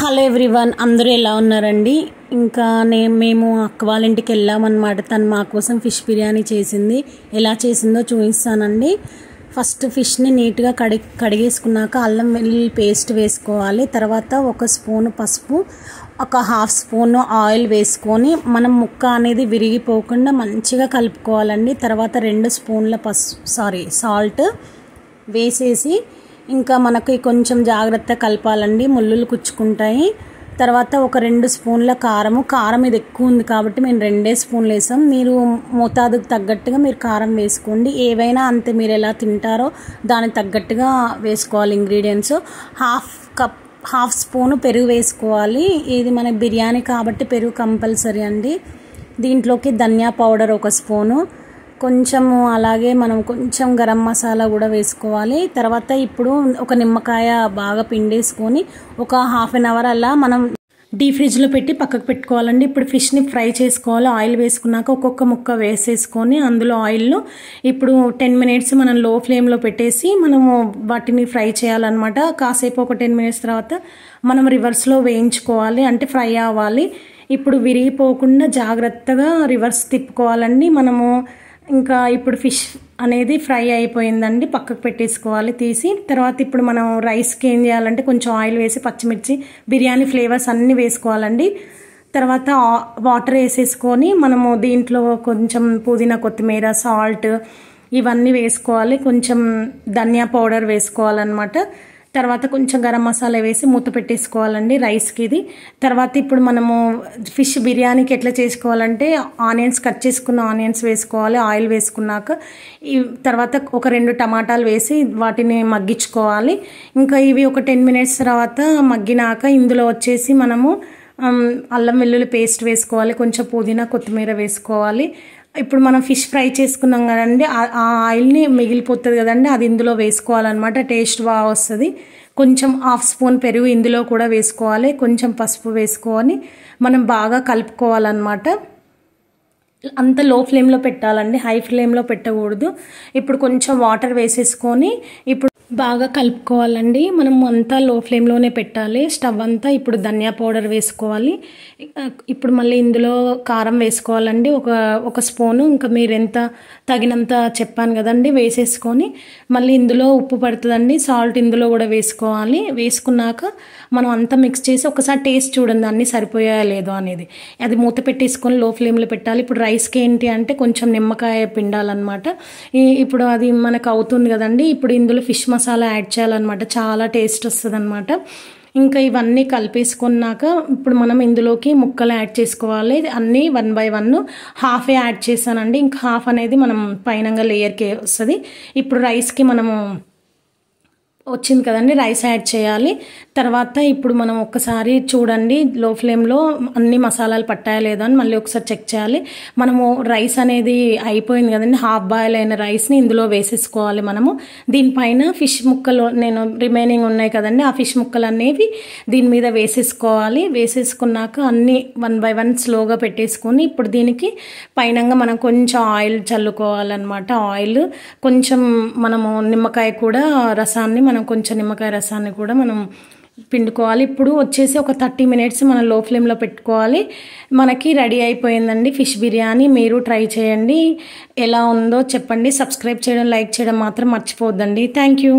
Hello everyone అందరూ ఎలా ఉన్నారండి? ఇంకా నేను మేము అక్క వాళ్ళ ఇంటికి వెళ్ళామన్నమాట. తను మా కోసం ఫిష్ బిర్యానీ చేసింది. ఎలా చేసిందో చూపిస్తానండి. ఫస్ట్ ఫిష్ని నీట్గా కడి కడిగేసుకున్నాక అల్లం వెల్లుల్లి పేస్ట్ వేసుకోవాలి. తర్వాత ఒక స్పూన్ పసుపు ఒక హాఫ్ స్పూన్ ఆయిల్ వేసుకొని మనం ముక్క అనేది విరిగిపోకుండా మంచిగా కలుపుకోవాలండి. తర్వాత రెండు స్పూన్ల పసు సారీ సాల్ట్ వేసేసి ఇంకా మనకి కొంచెం జాగ్రత్త కలపాలండి. ముళ్ళులు కుచ్చుకుంటాయి. తర్వాత ఒక రెండు స్పూన్ల కారము. కారం ఇది ఎక్కువ ఉంది కాబట్టి మేము రెండే స్పూన్లు వేసాం. మీరు మోతాదుకు తగ్గట్టుగా మీరు కారం వేసుకోండి. ఏవైనా అంతే మీరు ఎలా తింటారో దానికి తగ్గట్టుగా వేసుకోవాలి ingredients. Half cup half spoon పెరుగు వేసుకోవాలి. ఇది మన బిర్యానీ కాబట్టి పెరుగు కంపల్సరీ అండి. దీంట్లోకి ధనియా పౌడర్ ఒక స్పూను. కొంచెము అలాగే మనం కొంచెం గరం మసాలా కూడా వేసుకోవాలి. తర్వాత ఇప్పుడు ఒక నిమ్మకాయ బాగా పిండేసుకొని ఒక హాఫ్ అన్ అవర్ అలా మనం డీ ఫ్రిడ్జ్లో పెట్టి పక్కకు పెట్టుకోవాలండి. ఇప్పుడు ఫిష్ని ఫ్రై చేసుకోవాలి. ఆయిల్ వేసుకున్నాక ఒక్కొక్క ముక్క వేసేసుకొని అందులో ఆయిల్లో ఇప్పుడు టెన్ మినిట్స్ మనం లో ఫ్లేమ్లో పెట్టేసి మనము వాటిని ఫ్రై చేయాలన్నమాట. కాసేపు ఒక టెన్ మినిట్స్ తర్వాత మనం రివర్స్లో వేయించుకోవాలి. అంటే ఫ్రై అవ్వాలి. ఇప్పుడు విరిగిపోకుండా జాగ్రత్తగా రివర్స్ తిప్పుకోవాలండి. మనము ఇంకా ఇప్పుడు ఫిష్ అనేది ఫ్రై అయిపోయిందండి పక్కకు పెట్టేసుకోవాలి తీసి. తర్వాత ఇప్పుడు మనం రైస్కి ఏం చేయాలంటే కొంచెం ఆయిల్ వేసి పచ్చిమిర్చి బిర్యానీ ఫ్లేవర్స్ అన్నీ వేసుకోవాలండి. తర్వాత వాటర్ వేసేసుకొని మనము దీంట్లో కొంచెం పుదీనా కొత్తిమీర సాల్ట్ ఇవన్నీ వేసుకోవాలి. కొంచెం ధనియా పౌడర్ వేసుకోవాలన్నమాట. తర్వాత కొంచెం గరం మసాలా వేసి మూత పెట్టేసుకోవాలండి రైస్కి ఇది. తర్వాత ఇప్పుడు మనము ఫిష్ బిర్యానీకి ఎట్లా చేసుకోవాలంటే ఆనియన్స్ కట్ చేసుకున్న ఆనియన్స్ వేసుకోవాలి ఆయిల్ వేసుకున్నాక. ఈ తర్వాత ఒక రెండు టమాటాలు వేసి వాటిని మగ్గించుకోవాలి. ఇంకా ఇవి ఒక టెన్ మినిట్స్ తర్వాత మగ్గినాక ఇందులో వచ్చేసి మనము అల్లం వెల్లుల్లి పేస్ట్ వేసుకోవాలి కొంచెం పుదీనా కొత్తిమీర వేసుకోవాలి. ఇప్పుడు మనం ఫిష్ ఫ్రై చేసుకున్నాం కదండి ఆ ఆయిల్ని మిగిలిపోతుంది కదండి అది ఇందులో వేసుకోవాలన్నమాట. టేస్ట్ బాగా వస్తుంది. కొంచెం హాఫ్ స్పూన్ పెరుగు ఇందులో కూడా వేసుకోవాలి. కొంచెం పసుపు వేసుకొని మనం బాగా కలుపుకోవాలన్నమాట. అంత లో ఫ్లేమ్లో పెట్టాలండి హై ఫ్లేమ్లో పెట్టకూడదు. ఇప్పుడు కొంచెం వాటర్ వేసేసుకొని ఇప్పుడు బాగా కలుపుకోవాలండి. మనం అంతా లో ఫ్లేమ్లోనే పెట్టాలి. స్టవ్ అంతా ఇప్పుడు ధనియా పౌడర్ వేసుకోవాలి. ఇప్పుడు మళ్ళీ ఇందులో కారం వేసుకోవాలండి. ఒక ఒక స్పూను. ఇంకా మీరు ఎంత తగినంత చెప్పాను కదండి వేసేసుకొని మళ్ళీ ఇందులో ఉప్పు పడుతుందండి. సాల్ట్ ఇందులో కూడా వేసుకోవాలి. వేసుకున్నాక మనం అంతా మిక్స్ చేసి ఒకసారి టేస్ట్ చూడండి అన్నీ సరిపోయాయా లేదో అనేది. అది మూత పెట్టేసుకొని లో ఫ్లేమ్లో పెట్టాలి. ఇప్పుడు రైస్కి ఏంటి అంటే కొంచెం నిమ్మకాయ పిండాలన్నమాట. ఇప్పుడు అది మనకు అవుతుంది కదండి. ఇప్పుడు ఇందులో ఫిష్ మసాలా మసాలా యాడ్ చేయాలన్నమాట. చాలా టేస్ట్ వస్తుంది అనమాట ఇంకా ఇవన్నీ కలిపేసుకున్నాక ఇప్పుడు మనం ఇందులోకి ముక్కలు యాడ్ చేసుకోవాలి. అన్నీ వన్ బై వన్ హాఫే యాడ్ చేశానండి. ఇంకా హాఫ్ అనేది మనం పైనంగా లేయర్కే వస్తుంది. ఇప్పుడు రైస్కి మనము వచ్చింది కదండి రైస్ యాడ్ చేయాలి. తర్వాత ఇప్పుడు మనం ఒక్కసారి చూడండి లో ఫ్లేమ్లో అన్ని మసాలాలు పట్టాయా లేదా అని మళ్ళీ ఒకసారి చెక్ చేయాలి. మనము రైస్ అనేది అయిపోయింది కదండి హాఫ్ బాయిల్ అయిన రైస్ని ఇందులో వేసేసుకోవాలి మనము. దీనిపైన ఫిష్ ముక్కలు నేను రిమైనింగ్ ఉన్నాయి కదండి ఆ ఫిష్ ముక్కలు అనేవి దీని మీద వేసేసుకోవాలి. వేసేసుకున్నాక అన్ని వన్ బై వన్ స్లోగా పెట్టేసుకొని ఇప్పుడు దీనికి పైనంగా మనం కొంచెం ఆయిల్ చల్లుకోవాలన్నమాట. ఆయిల్ కొంచెం మనము నిమ్మకాయ కూడా రసాన్ని మనం మనం కొంచెం నిమ్మకాయ రసాన్ని కూడా మనం పిండుకోవాలి. ఇప్పుడు వచ్చేసి ఒక థర్టీ మినిట్స్ మనం లో ఫ్లేమ్లో పెట్టుకోవాలి. మనకి రెడీ అయిపోయిందండి ఫిష్ బిర్యానీ. మీరు ట్రై చేయండి. ఎలా ఉందో చెప్పండి. సబ్స్క్రైబ్ చేయడం లైక్ చేయడం మాత్రం మర్చిపోవద్దండి. Thank you.